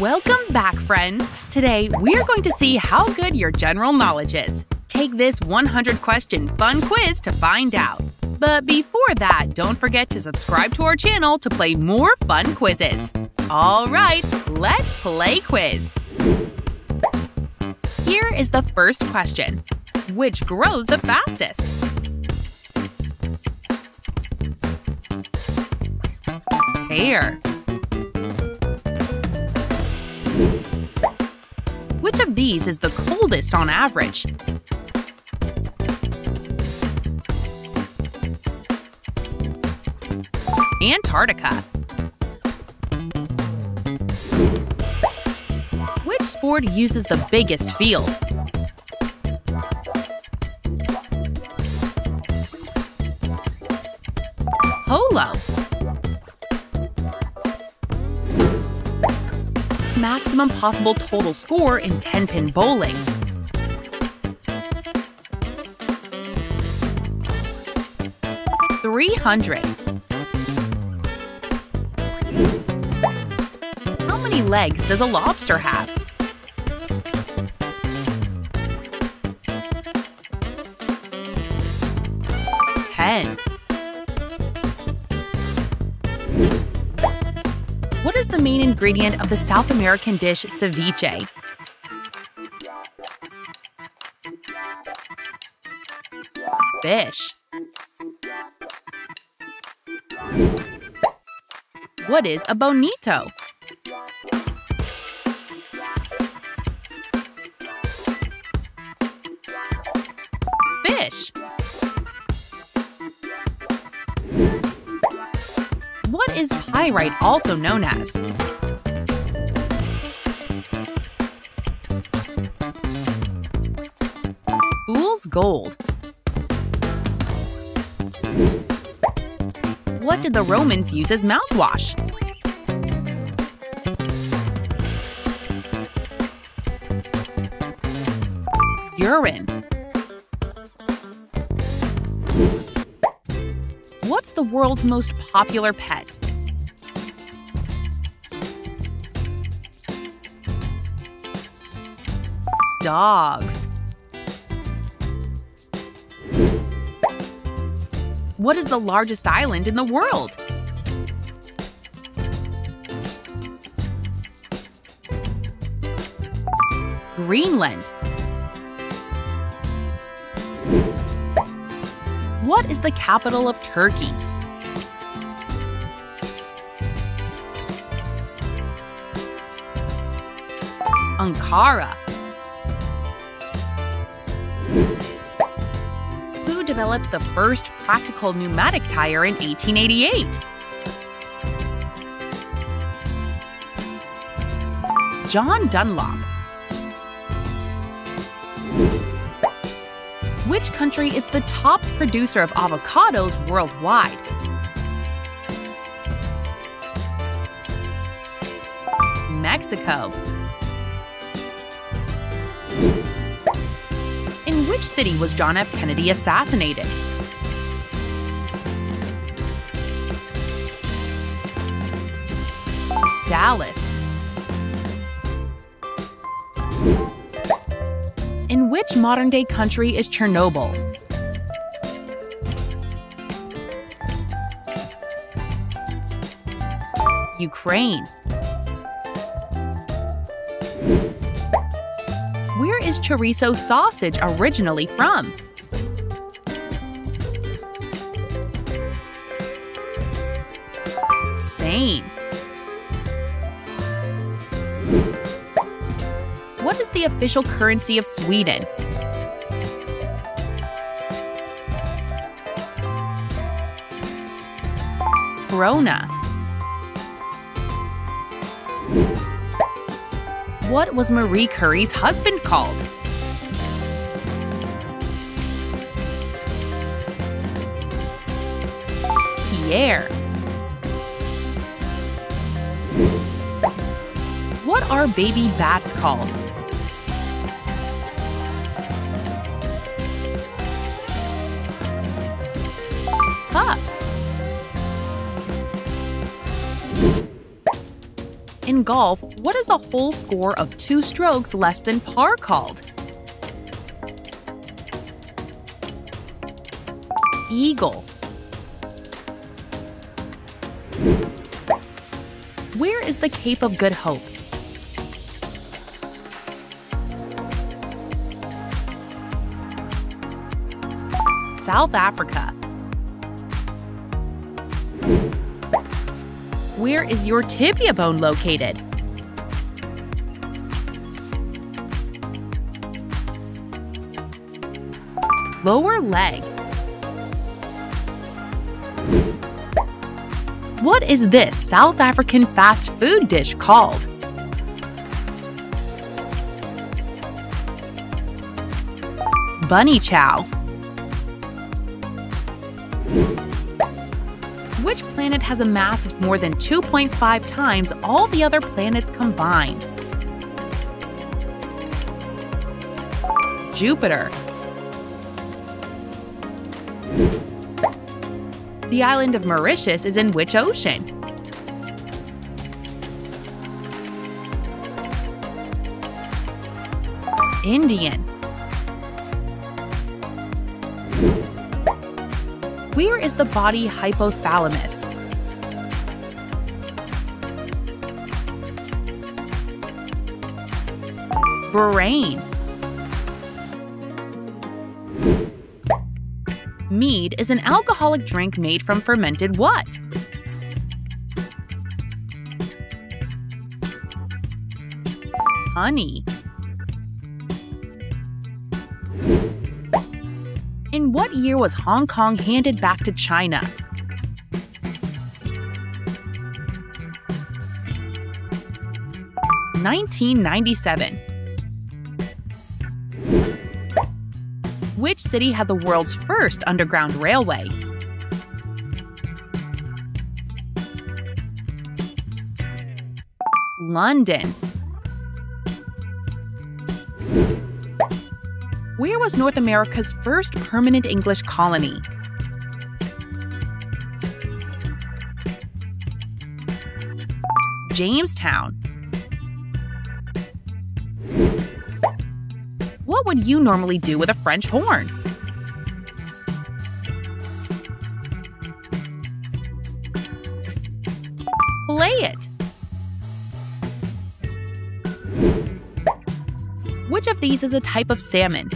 Welcome back, friends! Today, we are going to see how good your general knowledge is. Take this 100 question fun quiz to find out. But before that, don't forget to subscribe to our channel to play more fun quizzes. All right, let's play quiz. Here is the first question. Which grows the fastest? Pear. Which of these is the coldest on average? Antarctica. Which sport uses the biggest field? Polo. Maximum possible total score in 10 pin bowling. Three hundred. How many legs does a lobster have? Ingredient of the South American dish ceviche? Fish. What is a bonito? Fish. What is pyrite also known as? Gold. What did the Romans use as mouthwash? Urine. What's the world's most popular pet? Dogs. What is the largest island in the world? Greenland. What is the capital of Turkey? Ankara. Developed the first practical pneumatic tire in 1888? John Dunlop. Which country is the top producer of avocados worldwide? Mexico. City was John F. Kennedy assassinated? Dallas. In which modern day country is Chernobyl? Ukraine. Is chorizo sausage originally from? Spain. What is the official currency of Sweden? Krona. What was Marie Curie's husband called? Pierre. What are baby bats called? Pups. In golf, what is a hole score of two strokes less than par called? Eagle. Where is the Cape of Good Hope? South Africa. Where is your tibia bone located? Lower leg. What is this South African fast food dish called? Bunny chow. Which planet has a mass of more than 2.5 times all the other planets combined? Jupiter. The island of Mauritius is in which ocean? Indian. Where is the body hypothalamus? Brain. Mead is an alcoholic drink made from fermented what? Honey. In what year was Hong Kong handed back to China? 1997. City had the world's first underground railway? London. Where was North America's first permanent English colony? Jamestown. What would you normally do with a French horn? These is a type of salmon?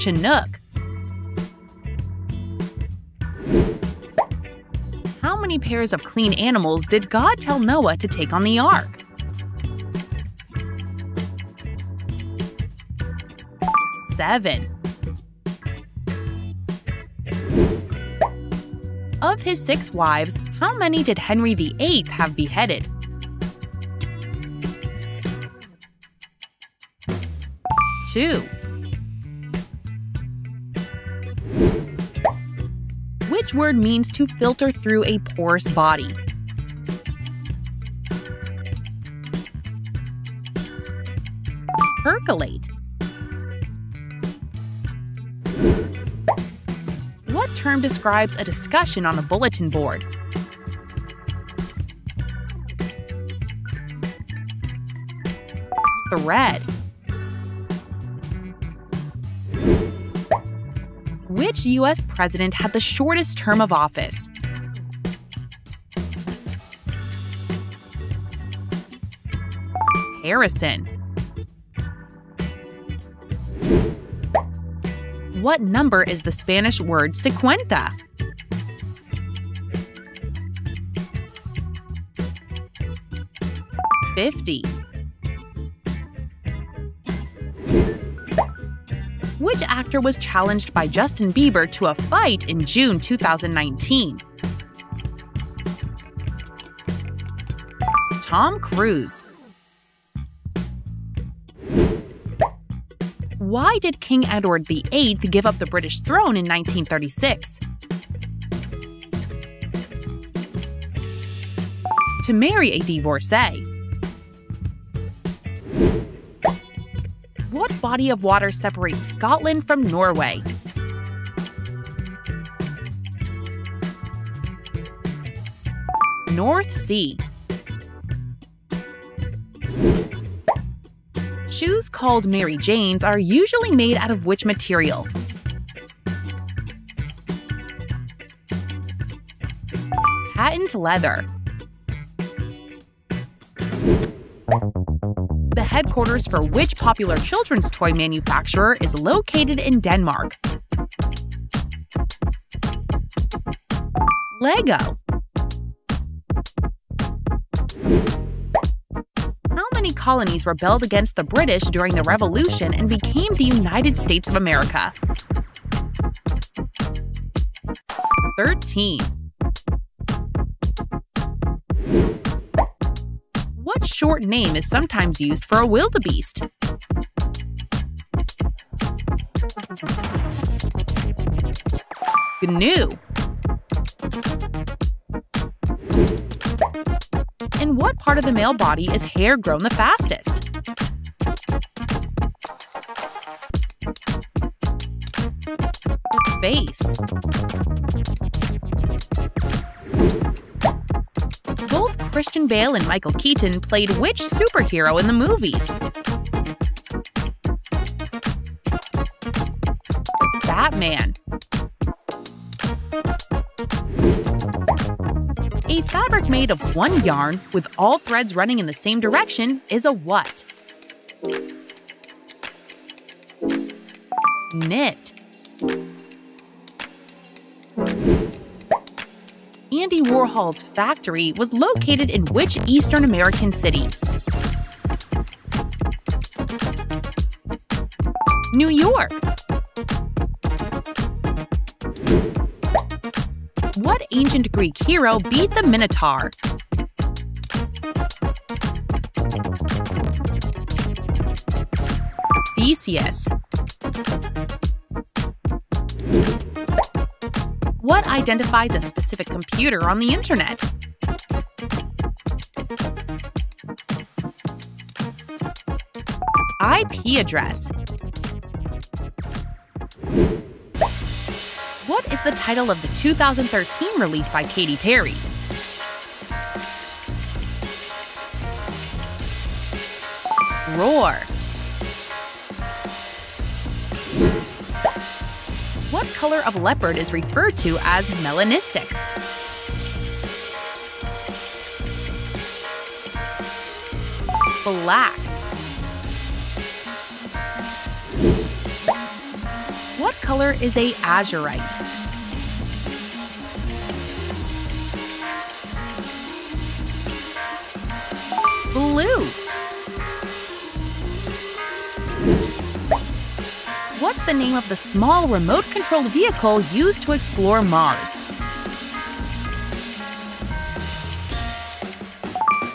Chinook. How many pairs of clean animals did God tell Noah to take on the ark? Seven. Of his six wives, how many did Henry VIII have beheaded? Two. Which word means to filter through a porous body? Describes a discussion on a bulletin board? Thread. Which U.S. president had the shortest term of office? Harrison. What number is the Spanish word cincuenta? Fifty. Which actor was challenged by Justin Bieber to a fight in June 2019? Tom Cruise. why did King Edward VIII give up the British throne in 1936? To marry a divorcee. What body of water separates Scotland from Norway? North Sea. Shoes called Mary Janes are usually made out of which material? Patent leather. The headquarters for which popular children's toy manufacturer is located in Denmark? Lego. Many colonies rebelled against the British during the Revolution and became the United States of America? 13. What short name is sometimes used for a wildebeest? GNU. In what part of the male body is hair grown the fastest? Face. Both Christian Bale and Michael Keaton played which superhero in the movies? Batman. Fabric made of one yarn with all threads running in the same direction is a what? Knit. Andy Warhol's factory was located in which Eastern American city? New York. What ancient Greek hero beat the Minotaur? Theseus. What identifies a specific computer on the internet? IP address. The title of the 2013 release by Katy Perry? Roar. What color of leopard is referred to as melanistic? Black. What color is a azurite? Blue. What's the name of the small remote-controlled vehicle used to explore Mars?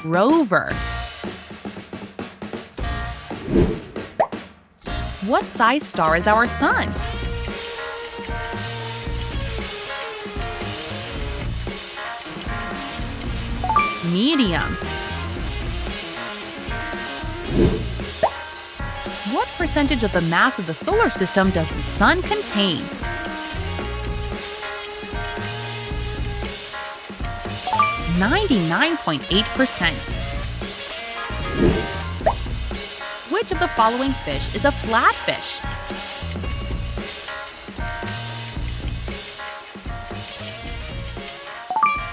Rover. What size star is our sun? Medium. What percentage of the mass of the solar system does the sun contain? Ninety-nine point eight percent. Which of the following fish is a flatfish?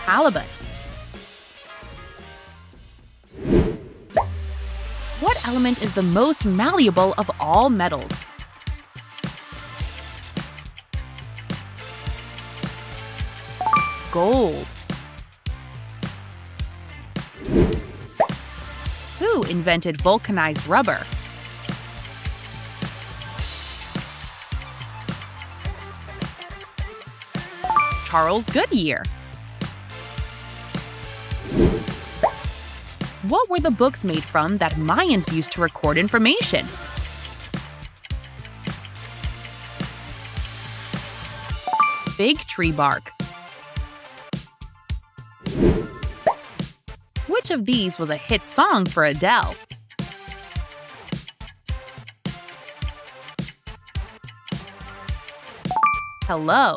Halibut. Element is the most malleable of all metals? Gold. Who invented vulcanized rubber? Charles Goodyear. What were the books made from that Mayans used to record information? Big tree bark. Which of these was a hit song for Adele? Hello.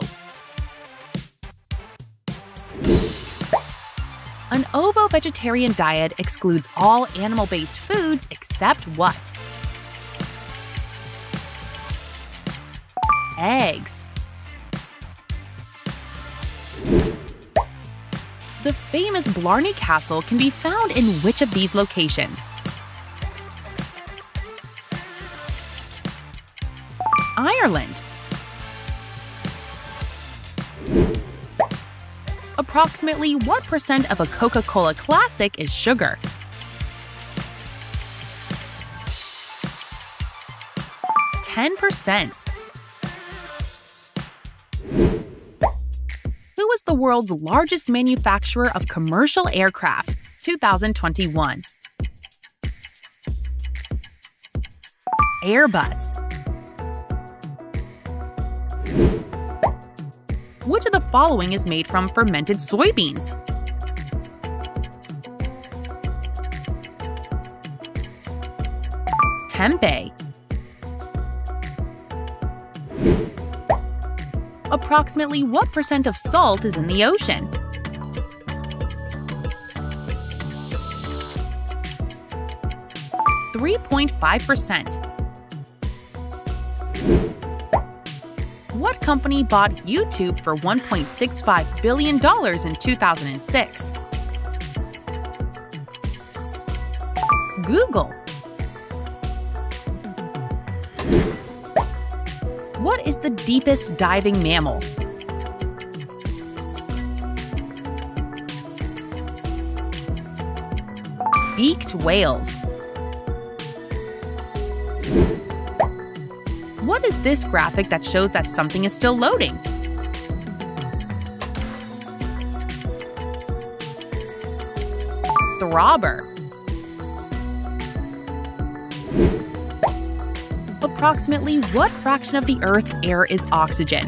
An ovo vegetarian diet excludes all animal based foods except what? Eggs. The famous Blarney Castle can be found in which of these locations? Ireland. Approximately what percent of a Coca Cola Classic is sugar? Ten percent. Who is the world's largest manufacturer of commercial aircraft? 2021. Airbus. Following is made from fermented soybeans? Tempeh. Approximately what percent of salt is in the ocean? Three point five percent. What company bought YouTube for $1.65 billion in 2006? Google. What is the deepest diving mammal? Beaked whales. What is this graphic that shows that something is still loading? Throbber. Approximately what fraction of the Earth's air is oxygen?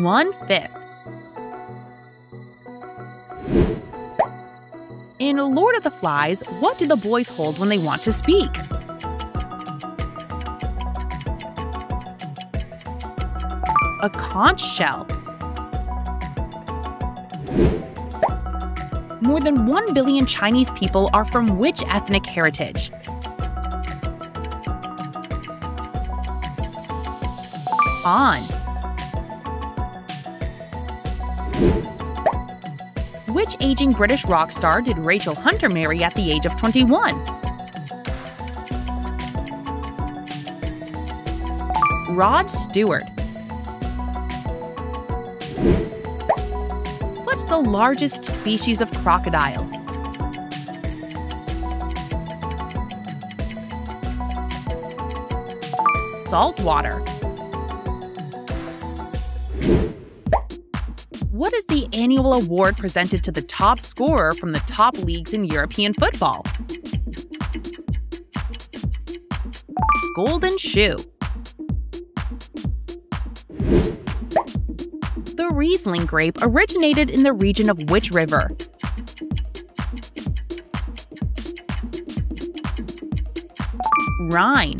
One fifth. In Lord of the Flies, what do the boys hold when they want to speak? A conch shell. More than 1 billion Chinese people are from which ethnic heritage? Han. Aging British rock star did Rachel Hunter marry at the age of 21? Rod Stewart. What's the largest species of crocodile? Saltwater. Annual award presented to the top scorer from the top leagues in European football? Golden Shoe. The Riesling grape originated in the region of which river? Rhine.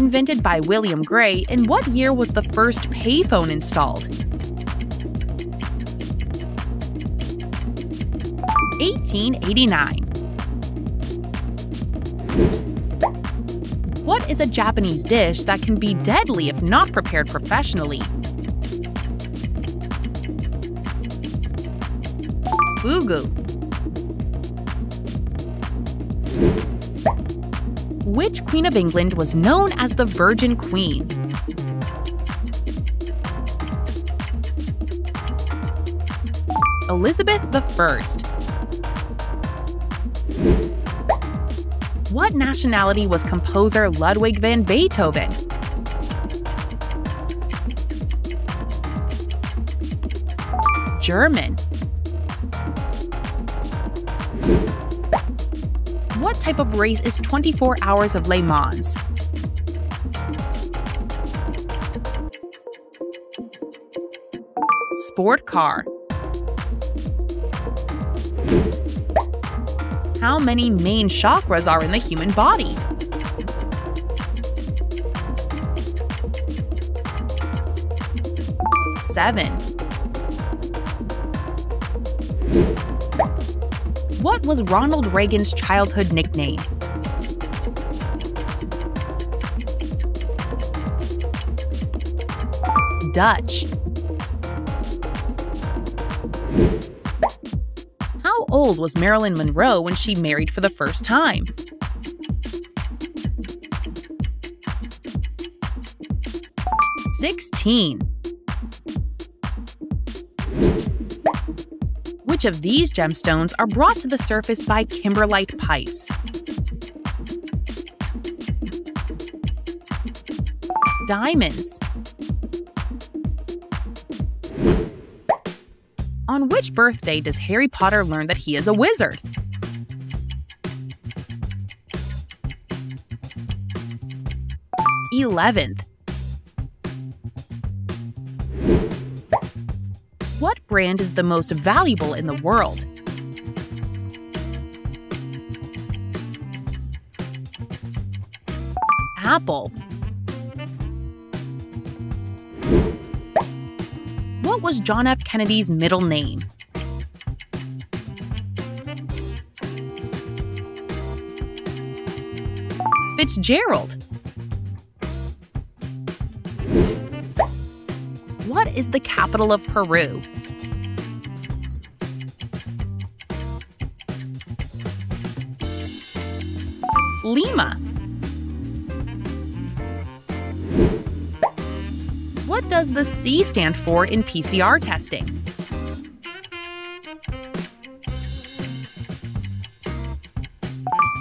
Invented by William Gray, in what year was the first payphone installed? 1889. What is a Japanese dish that can be deadly if not prepared professionally? Fugu. Which Queen of England was known as the Virgin Queen? Elizabeth I. What nationality was composer Ludwig van Beethoven? German. type of race is 24 hours of Le Mans. Sport car. How many main chakras are in the human body? Seven. What was Ronald Reagan's childhood nickname? Dutch. How old was Marilyn Monroe when she married for the first time? Sixteen. Which of these gemstones are brought to the surface by kimberlite pipes? Diamonds. On which birthday does Harry Potter learn that he is a wizard? Eleventh. Brand is the most valuable in the world? Apple. What was John F. Kennedy's middle name? Fitzgerald. What is the capital of Peru? Lima. What does the C stand for in PCR testing?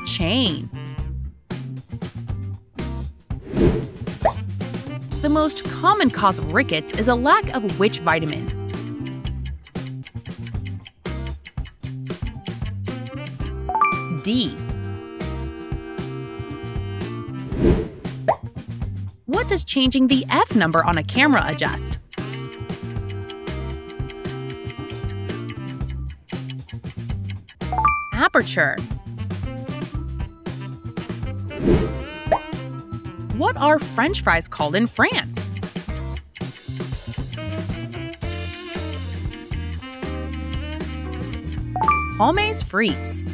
Chain. The most common cause of rickets is a lack of which vitamin? D. does changing the F number on a camera adjust? Aperture. What are french fries called in France? Pommes frites.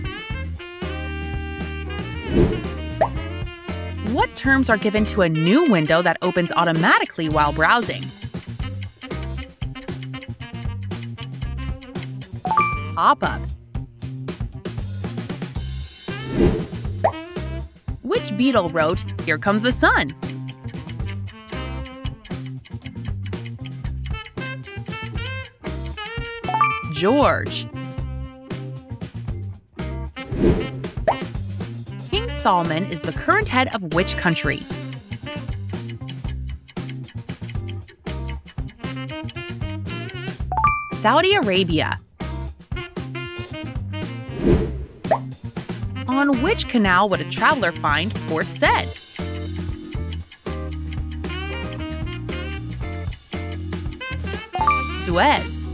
What terms are given to a new window that opens automatically while browsing? Pop-up. Which Beatle wrote Here Comes the Sun? George. Salman is the current head of which country? Saudi Arabia. On which canal would a traveler find Port Said? Suez.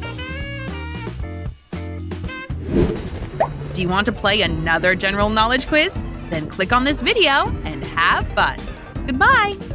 Do you want to play another general knowledge quiz? Then click on this video and have fun. Goodbye!